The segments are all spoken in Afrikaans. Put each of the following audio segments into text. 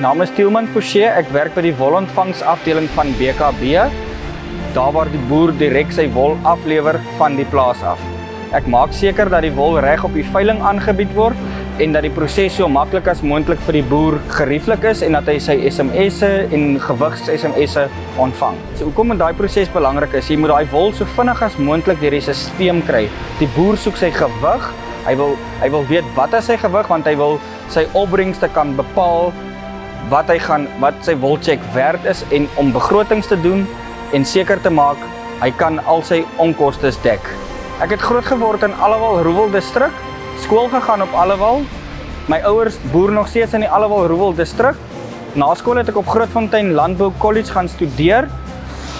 naam is Tielman Forsie. Ek werk by die wolontvangsafdeling van BKB. Daar waar die boer direk sy wol aflewer van die plaas af. Ek maak seker dat die wol reg op die veiling aangebied word en dat die proses so maklik as moontlik vir die boer gerieflik is en dat hy sy SMS'e en gewigs SMS'e ontvang. So hoekom daai proses belangrik is, jy moet daai wol so vinnig as moontlik deur die stelsel kry. Die boer soek sy gewig. Hy wil hy wil weet wat is sy gewig want hy wil sy opbrengste kan bepaal wat hy gaan wat sy wolcheck werd is en om begrotings te doen en seker te maak hy kan al sy onkoste dek. Ek het groot geword in Allewal Roewel distrik, skool gegaan op Allewal. My ouers boer nog steeds in die Allewal Roewel distrik. Na skool het ek op Grootfontein Landbou College gaan studeer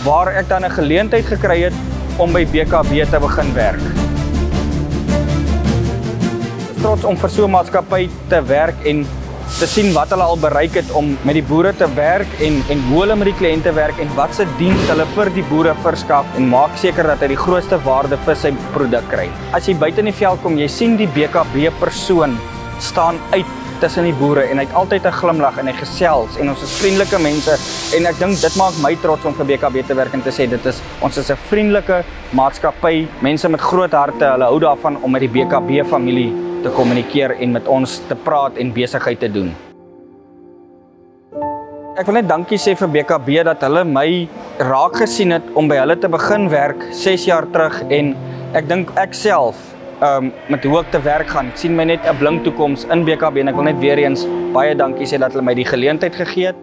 waar ek dan 'n geleentheid gekry het om by BKB te begin werk. Trots om vir so 'n maatskappy te werk en te sien wat hulle al bereik het om met die boere te werk en en hoe hulle met die kliënte werk en wat se diens hulle vir die boere verskaf en maak seker dat hy die grootste waarde vir sy produk kry. As jy buite in die veld kom, jy sien die BKB persoon staan uit tussen die boere en hy het altyd 'n glimlag en hy gesels en ons is vriendelike mense en ek dink dit maak my trots om vir BKB te werk en te sê dit is ons is 'n vriendelike maatskappy, mense met groot harte, hulle hou daarvan om met die BKB familie te kommunikeer en met ons te praat en besigheid te doen. Ek wil net dankie sê vir BKB dat hulle my raak gesien het om by hulle te begin werk 6 jaar terug en ek dink ek self um met hoe ek te werk gaan sien my net 'n blink toekoms in BKB en ek wil net weer eens baie dankie sê dat hulle my die geleentheid gegee het.